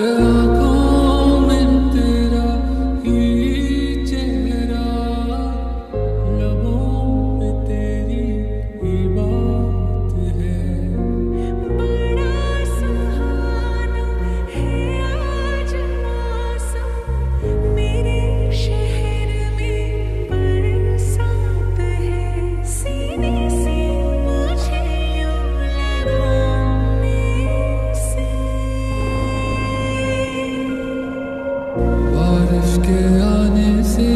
I'll go बारिश के आने से